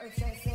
or, or